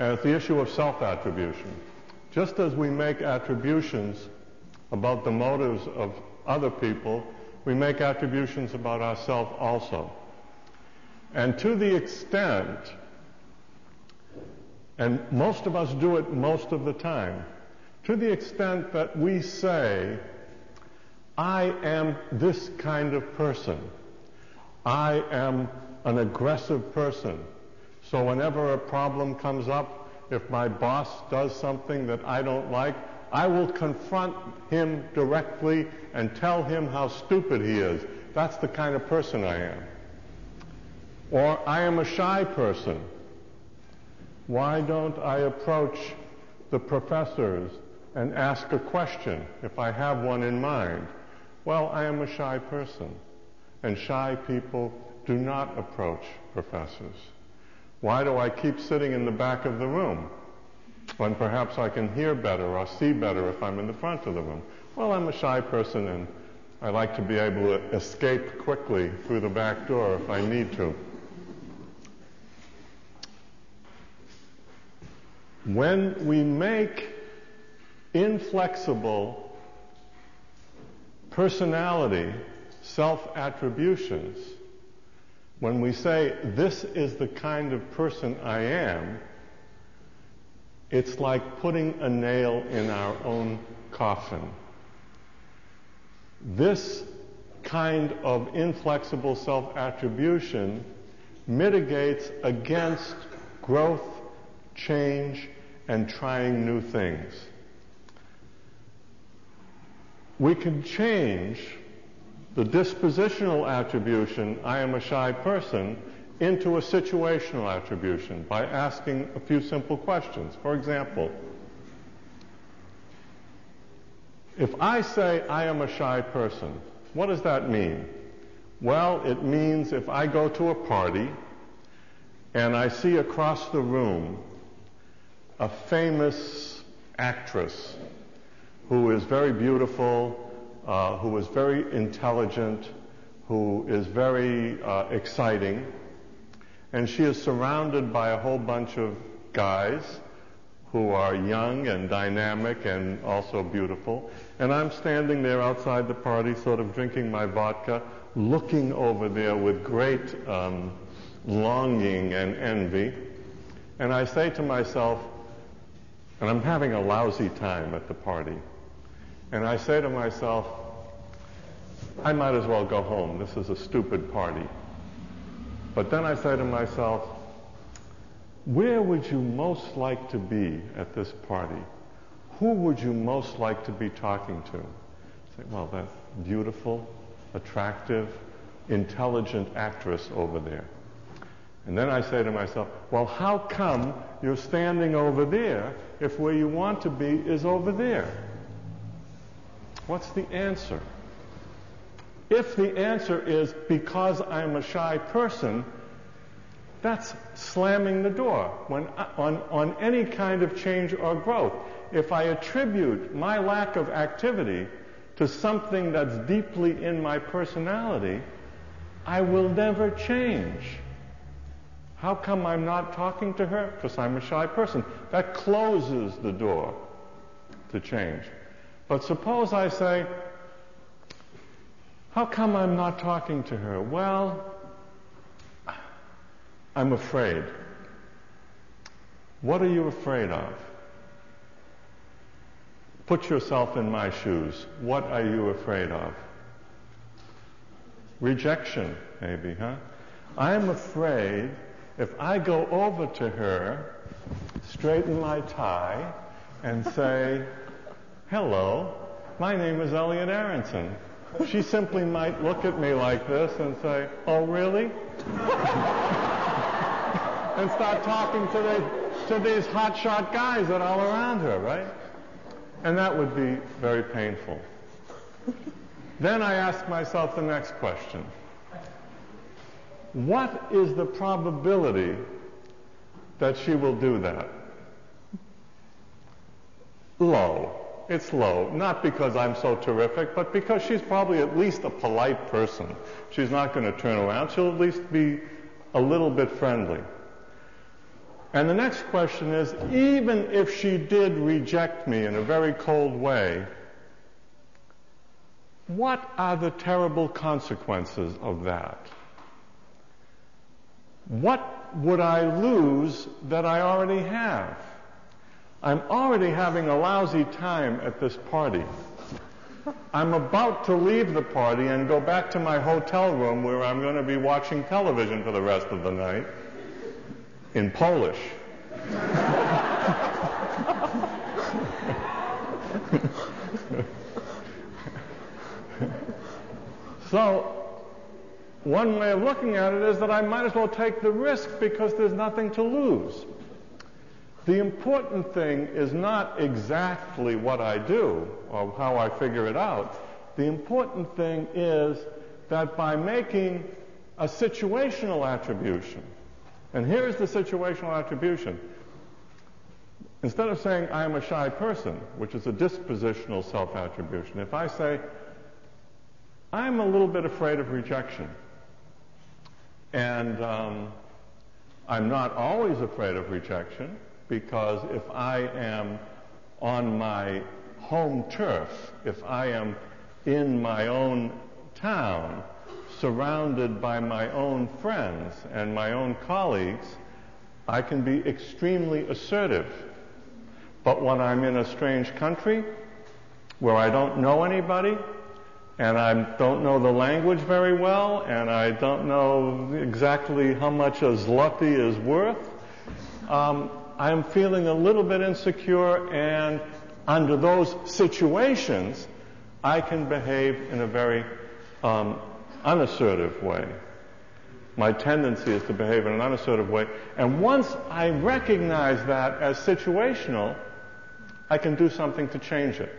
And it's the issue of self-attribution. Just as we make attributions about the motives of other people, we make attributions about ourselves also. And to the extent, and most of us do it most of the time, to the extent that we say, I am this kind of person. I am an aggressive person. So whenever a problem comes up, if my boss does something that I don't like, I will confront him directly and tell him how stupid he is. That's the kind of person I am. Or I am a shy person. Why don't I approach the professors and ask a question if I have one in mind? Well, I am a shy person. And shy people do not approach professors. Why do I keep sitting in the back of the room when perhaps I can hear better or see better if I'm in the front of the room? Well, I'm a shy person and I like to be able to escape quickly through the back door if I need to. When we make inflexible personality self-attributions, when we say, this is the kind of person I am, it's like putting a nail in our own coffin. This kind of inflexible self-attribution mitigates against growth, change, and trying new things. We can change the dispositional attribution, I am a shy person, into a situational attribution by asking a few simple questions. For example, if I say I am a shy person, what does that mean? Well, it means if I go to a party and I see across the room a famous actress who is very beautiful, uh, who is very intelligent, who is very uh, exciting, and she is surrounded by a whole bunch of guys who are young and dynamic and also beautiful. And I'm standing there outside the party, sort of drinking my vodka, looking over there with great um, longing and envy. And I say to myself, and I'm having a lousy time at the party, and I say to myself, I might as well go home. This is a stupid party. But then I say to myself, where would you most like to be at this party? Who would you most like to be talking to? Say, well, that beautiful, attractive, intelligent actress over there. And then I say to myself, well, how come you're standing over there if where you want to be is over there? What's the answer? If the answer is because I'm a shy person, that's slamming the door when, on, on any kind of change or growth. If I attribute my lack of activity to something that's deeply in my personality, I will never change. How come I'm not talking to her? Because I'm a shy person. That closes the door to change. But suppose I say, how come I'm not talking to her? Well, I'm afraid. What are you afraid of? Put yourself in my shoes. What are you afraid of? Rejection, maybe, huh? I'm afraid if I go over to her, straighten my tie, and say, hello, my name is Elliot Aronson. She simply might look at me like this and say, oh, really? and start talking to, the, to these hotshot guys that are all around her, right? And that would be very painful. then I ask myself the next question. What is the probability that she will do that? Low. It's low. Not because I'm so terrific, but because she's probably at least a polite person. She's not going to turn around. She'll at least be a little bit friendly. And the next question is, even if she did reject me in a very cold way, what are the terrible consequences of that? What would I lose that I already have? I'm already having a lousy time at this party. I'm about to leave the party and go back to my hotel room where I'm going to be watching television for the rest of the night in Polish. so, one way of looking at it is that I might as well take the risk because there's nothing to lose. The important thing is not exactly what I do or how I figure it out. The important thing is that by making a situational attribution, and here's the situational attribution. Instead of saying, I am a shy person, which is a dispositional self attribution, if I say, I'm a little bit afraid of rejection, and um, I'm not always afraid of rejection, because if I am on my home turf, if I am in my own town, surrounded by my own friends and my own colleagues, I can be extremely assertive. But when I'm in a strange country where I don't know anybody and I don't know the language very well and I don't know exactly how much a zloty is worth, um, I'm feeling a little bit insecure and under those situations, I can behave in a very um, unassertive way. My tendency is to behave in an unassertive way. And once I recognize that as situational, I can do something to change it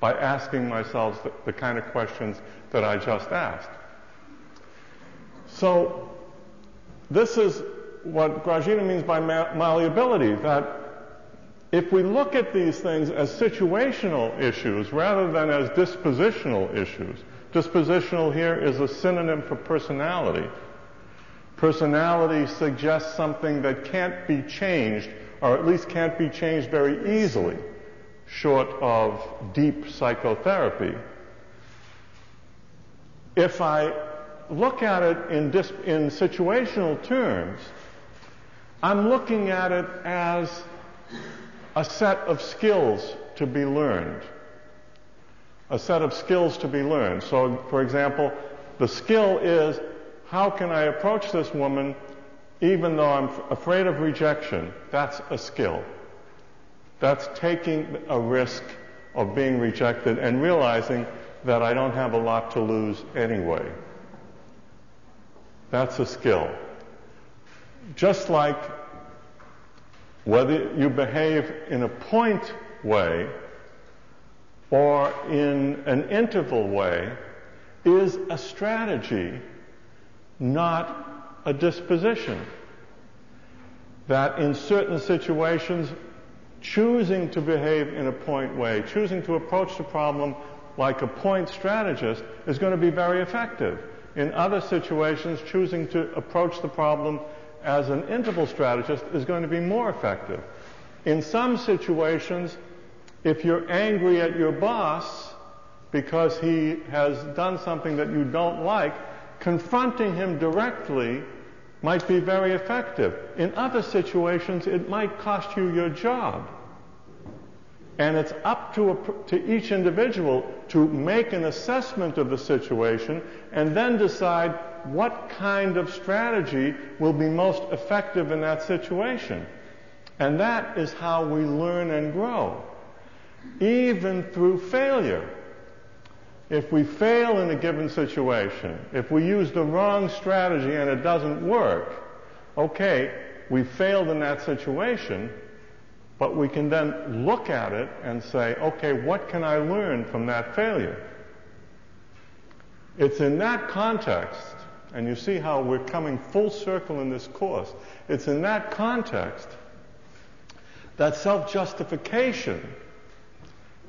by asking myself the, the kind of questions that I just asked. So, this is what Grażyna means by malleability, that if we look at these things as situational issues rather than as dispositional issues, Dispositional here is a synonym for personality. Personality suggests something that can't be changed, or at least can't be changed very easily, short of deep psychotherapy. If I look at it in, dis- in situational terms, I'm looking at it as a set of skills to be learned a set of skills to be learned. So, for example, the skill is how can I approach this woman even though I'm afraid of rejection? That's a skill. That's taking a risk of being rejected and realizing that I don't have a lot to lose anyway. That's a skill. Just like whether you behave in a point way or in an interval way is a strategy, not a disposition. That in certain situations, choosing to behave in a point way, choosing to approach the problem like a point strategist is going to be very effective. In other situations, choosing to approach the problem as an interval strategist is going to be more effective. In some situations, if you're angry at your boss because he has done something that you don't like, confronting him directly might be very effective. In other situations, it might cost you your job. And it's up to, a, to each individual to make an assessment of the situation and then decide what kind of strategy will be most effective in that situation. And that is how we learn and grow even through failure. If we fail in a given situation, if we use the wrong strategy and it doesn't work, okay, we failed in that situation, but we can then look at it and say, okay, what can I learn from that failure? It's in that context, and you see how we're coming full circle in this course, it's in that context that self justification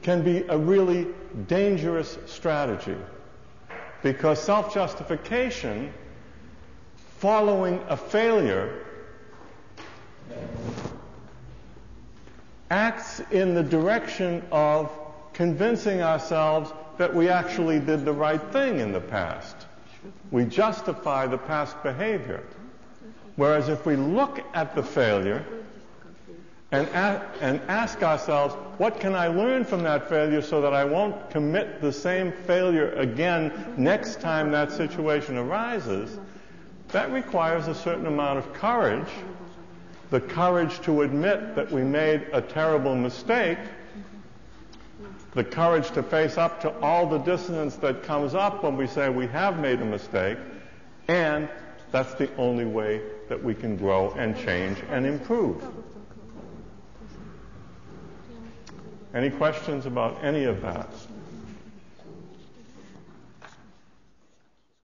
can be a really dangerous strategy because self justification following a failure acts in the direction of convincing ourselves that we actually did the right thing in the past. We justify the past behavior. Whereas if we look at the failure and, and ask ourselves, what can I learn from that failure so that I won't commit the same failure again next time that situation arises, that requires a certain amount of courage the courage to admit that we made a terrible mistake, the courage to face up to all the dissonance that comes up when we say we have made a mistake, and that's the only way that we can grow and change and improve. Any questions about any of that?